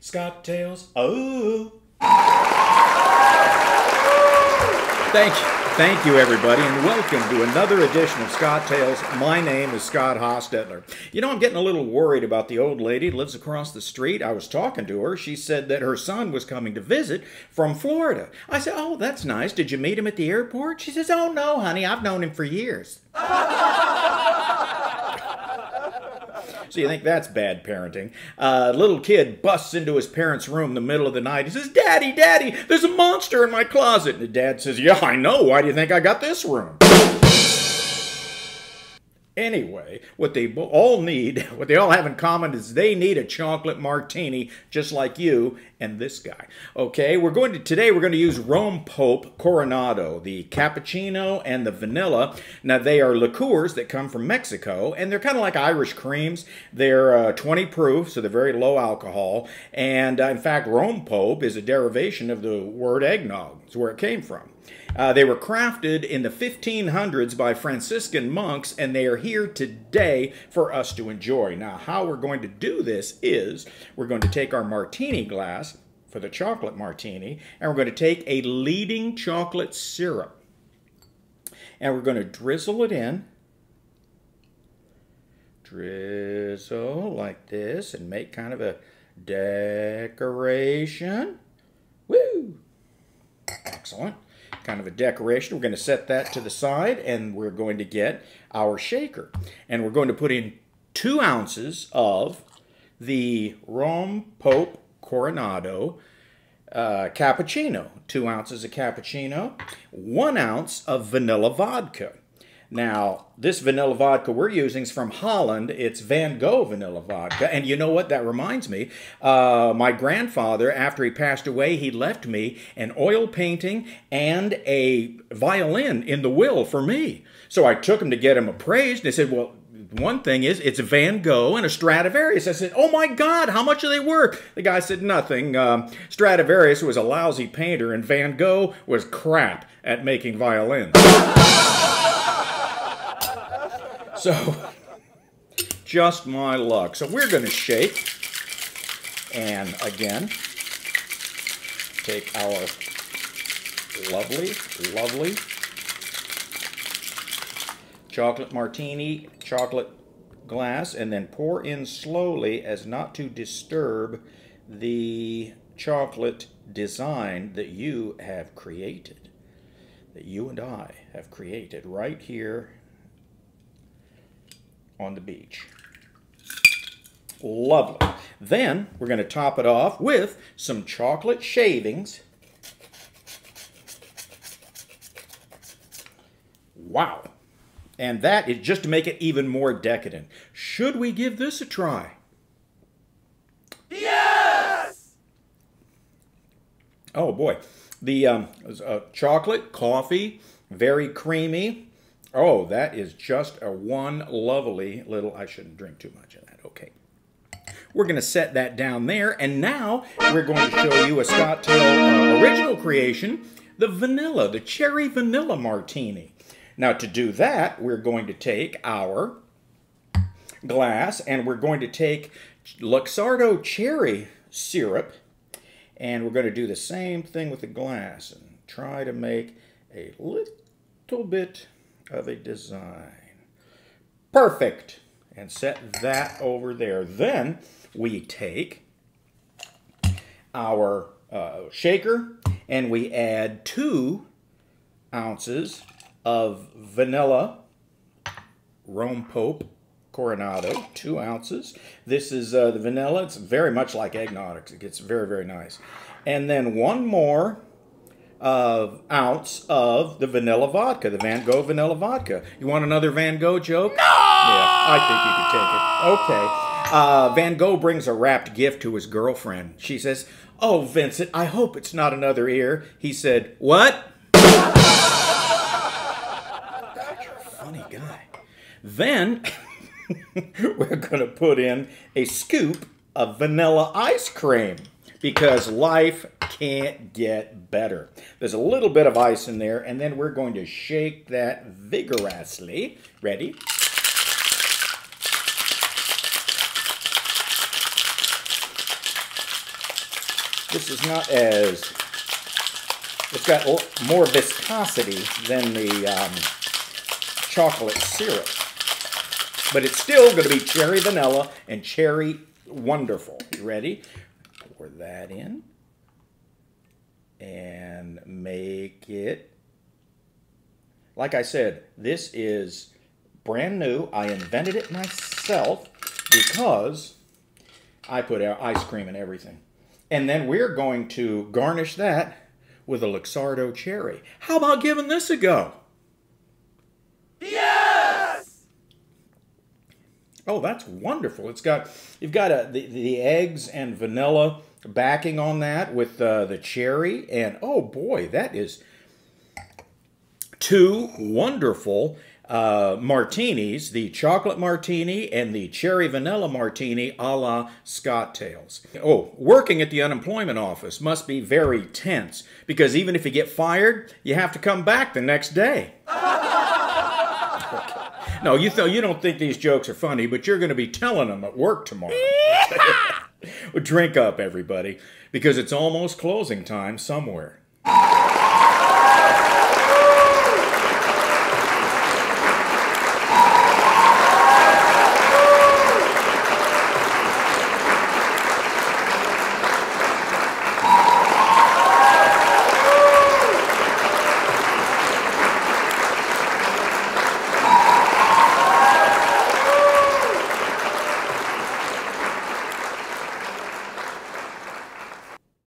Scott Tales. Oh. Thank you. Thank you, everybody, and welcome to another edition of Scott Tales. My name is Scott Hostetler. You know, I'm getting a little worried about the old lady lives across the street. I was talking to her. She said that her son was coming to visit from Florida. I said, Oh, that's nice. Did you meet him at the airport? She says, Oh, no, honey. I've known him for years. So you think that's bad parenting? A uh, little kid busts into his parents' room in the middle of the night. He says, Daddy, Daddy, there's a monster in my closet. And the dad says, Yeah, I know. Why do you think I got this room? Anyway, what they all need, what they all have in common is they need a chocolate martini just like you and this guy. Okay, we're going to today we're going to use Rompope Coronado, the cappuccino and the vanilla. Now they are liqueurs that come from Mexico and they're kind of like Irish creams. They're uh, 20 proof, so they're very low alcohol. And uh, in fact, Rompope is a derivation of the word eggnog. It's where it came from. Uh, they were crafted in the 1500s by Franciscan monks, and they are here today for us to enjoy. Now, how we're going to do this is we're going to take our martini glass for the chocolate martini, and we're going to take a leading chocolate syrup, and we're going to drizzle it in. Drizzle like this and make kind of a decoration. Woo! Excellent kind of a decoration. We're going to set that to the side and we're going to get our shaker. And we're going to put in two ounces of the Rompope Coronado uh, cappuccino. Two ounces of cappuccino, one ounce of vanilla vodka. Now, this vanilla vodka we're using is from Holland. It's Van Gogh vanilla vodka. And you know what? That reminds me. Uh, my grandfather, after he passed away, he left me an oil painting and a violin in the will for me. So I took him to get him appraised. And they said, well, one thing is it's a Van Gogh and a Stradivarius. I said, oh my God, how much are they worth? The guy said nothing. Um, Stradivarius was a lousy painter and Van Gogh was crap at making violins. So, just my luck. So we're going to shake. And again, take our lovely, lovely chocolate martini, chocolate glass, and then pour in slowly as not to disturb the chocolate design that you have created, that you and I have created right here on the beach. Lovely. Then we're going to top it off with some chocolate shavings. Wow. And that is just to make it even more decadent. Should we give this a try? Yes! Oh boy. The um, uh, chocolate, coffee, very creamy. Oh, that is just a one lovely little, I shouldn't drink too much of that, okay. We're going to set that down there, and now we're going to show you a Scott Tail uh, original creation, the vanilla, the cherry vanilla martini. Now to do that, we're going to take our glass, and we're going to take Luxardo cherry syrup, and we're going to do the same thing with the glass, and try to make a little bit of a design. Perfect. And set that over there. Then we take our uh, shaker and we add two ounces of vanilla Rompope Coronado, two ounces. This is uh, the vanilla. It's very much like eggnog. It gets very, very nice. And then one more of ounce of the vanilla vodka, the Van Gogh vanilla vodka. You want another Van Gogh joke? No! Yeah, I think you can take it. Okay. Uh, Van Gogh brings a wrapped gift to his girlfriend. She says, Oh, Vincent, I hope it's not another ear. He said, What? God, you're a funny guy. Then we're going to put in a scoop of vanilla ice cream because life can't get better. There's a little bit of ice in there, and then we're going to shake that vigorously. Ready? This is not as, it's got more viscosity than the um, chocolate syrup. But it's still going to be cherry vanilla and cherry wonderful. You ready? Pour that in and make it. Like I said, this is brand new. I invented it myself because I put ice cream and everything. And then we're going to garnish that with a Luxardo cherry. How about giving this a go? Yes! Oh, that's wonderful. It's got, you've got a, the, the eggs and vanilla backing on that with uh, the cherry. And oh boy, that is two wonderful uh, martinis, the chocolate martini and the cherry vanilla martini a la Scott Tales. Oh, working at the unemployment office must be very tense because even if you get fired, you have to come back the next day. No, you, th- you don't think these jokes are funny, but you're going to be telling them at work tomorrow. well, drink up, everybody, because it's almost closing time somewhere.